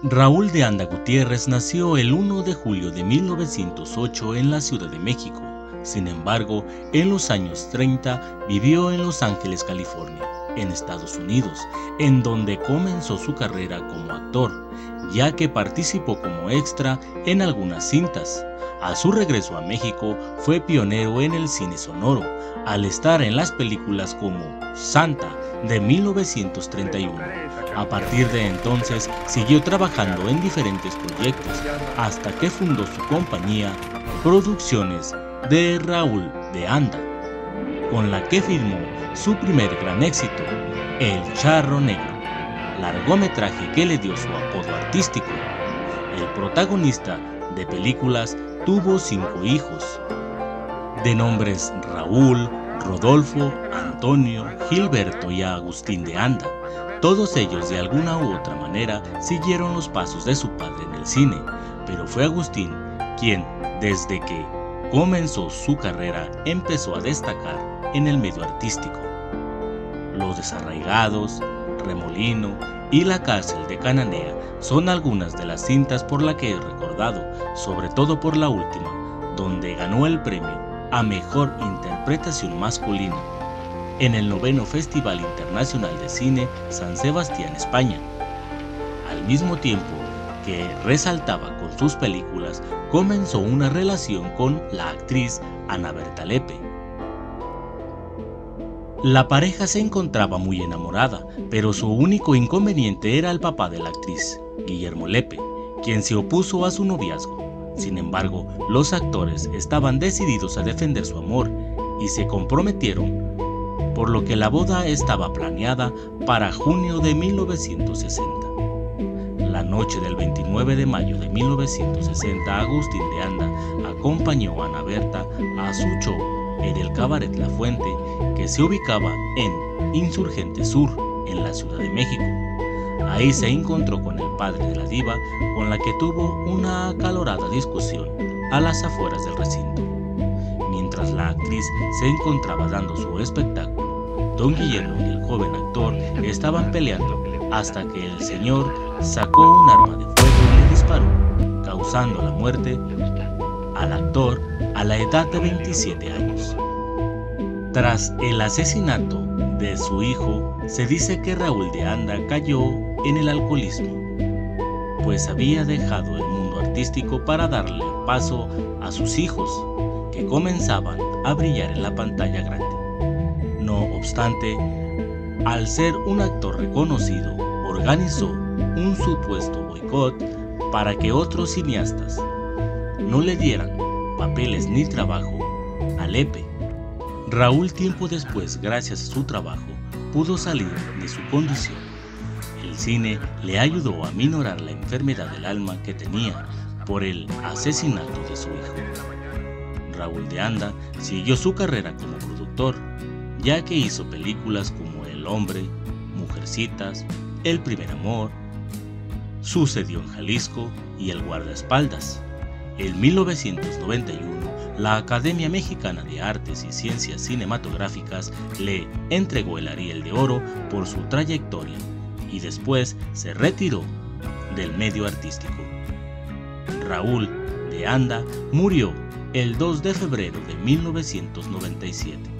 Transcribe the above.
Raúl de Anda Gutiérrez nació el 1 de julio de 1908 en la Ciudad de México. Sin embargo, en los años 30 vivió en Los Ángeles, California, en Estados Unidos, en donde comenzó su carrera como actor, ya que participó como extra en algunas cintas. A su regreso a México fue pionero en el cine sonoro, al estar en las películas como Santa de 1931. A partir de entonces siguió trabajando en diferentes proyectos hasta que fundó su compañía Producciones de Raúl de Anda, con la que filmó su primer gran éxito, El Charro Negro, largometraje que le dio su apodo artístico. El protagonista de películas tuvo cinco hijos, de nombres Raúl, Rodolfo, Antonio, Gilberto y Agustín de Anda. Todos ellos de alguna u otra manera siguieron los pasos de su padre en el cine, pero fue Agustín quien, desde que comenzó su carrera, empezó a destacar en el medio artístico. Los desarraigados, Remolino y La cárcel de Cananea son algunas de las cintas por las que he recordado, sobre todo por la última, donde ganó el premio a Mejor Interpretación Masculina en el noveno Festival Internacional de Cine San Sebastián, España. Al mismo tiempo que resaltaba con sus películas, comenzó una relación con la actriz Ana Berta Lepe. La pareja se encontraba muy enamorada, pero su único inconveniente era el papá de la actriz, Guillermo Lepe, quien se opuso a su noviazgo. Sin embargo, los actores estaban decididos a defender su amor y se comprometieron, por lo que la boda estaba planeada para junio de 1960. La noche del 29 de mayo de 1960, Agustín de Anda acompañó a Ana Berta a su show en el Cabaret La Fuente, que se ubicaba en Insurgente Sur, en la Ciudad de México. Ahí se encontró con el padre de la diva, con la que tuvo una acalorada discusión a las afueras del recinto. Mientras la actriz se encontraba dando su espectáculo, don Guillermo y el joven actor estaban peleando hasta que el señor sacó un arma de fuego y le disparó, causando la muerte al actor a la edad de 27 años. Tras el asesinato de su hijo, se dice que Raúl de Anda cayó en el alcoholismo, pues había dejado el mundo artístico para darle paso a sus hijos, que comenzaban a brillar en la pantalla grande. No obstante, al ser un actor reconocido, organizó un supuesto boicot para que otros cineastas no le dieran papeles ni trabajo a Lepe. Raúl tiempo después, gracias a su trabajo, pudo salir de su condición. El cine le ayudó a minorar la enfermedad del alma que tenía por el asesinato de su hijo. Raúl de Anda siguió su carrera como productor, ya que hizo películas como El hombre, Mujercitas, El primer amor, Sucedió en Jalisco y El guardaespaldas. En 1991, la Academia Mexicana de Artes y Ciencias Cinematográficas le entregó el Ariel de Oro por su trayectoria y después se retiró del medio artístico. Raúl de Anda murió el 2 de febrero de 1997.